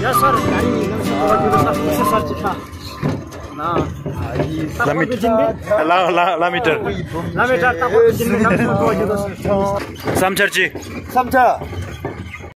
Yes sir. La la meter. Lameter, tapos din ng Sam Churchy. Samcha.